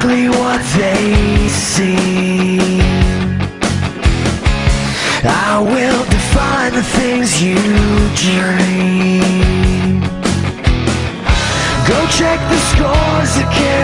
exactly what they see I will define the things you dream. Go check the scores again